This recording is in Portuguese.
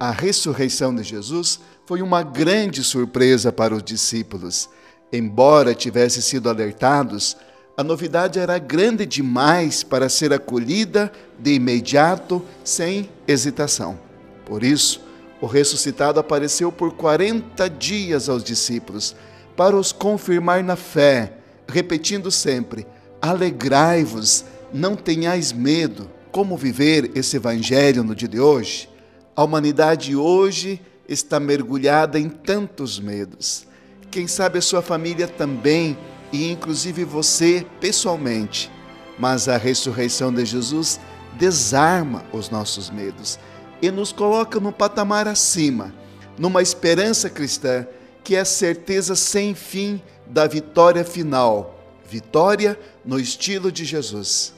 A ressurreição de Jesus foi uma grande surpresa para os discípulos. Embora tivessem sido alertados, a novidade era grande demais para ser acolhida de imediato, sem hesitação. Por isso, o ressuscitado apareceu por 40 dias aos discípulos, para os confirmar na fé, repetindo sempre: Alegrai-vos, não tenhais medo. Como viver esse evangelho no dia de hoje? A humanidade hoje está mergulhada em tantos medos. Quem sabe a sua família também, e inclusive você pessoalmente. Mas a ressurreição de Jesus desarma os nossos medos e nos coloca num patamar acima, numa esperança cristã que é a certeza sem fim da vitória final vitória no estilo de Jesus.